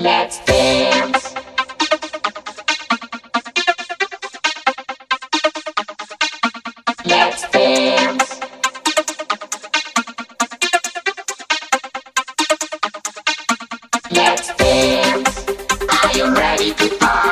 Let's dance. Let's dance. Let's dance. Are you ready to party?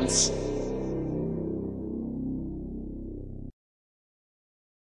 dance.